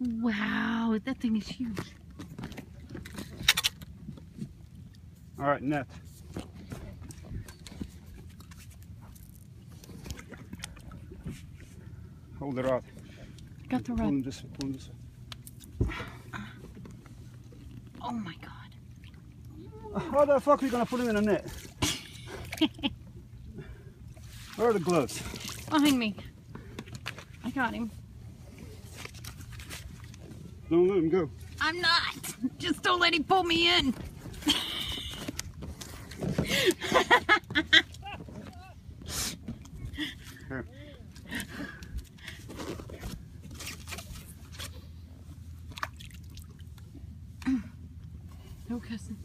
Wow, that thing is huge. All right, net. Hold it out. Got the rod. Pull rod. this pull this. Oh my god. How the fuck are we gonna put him in a net? Where are the gloves? Behind me. I got him. Don't let him go. I'm not. Just don't let him pull me in. no cussing.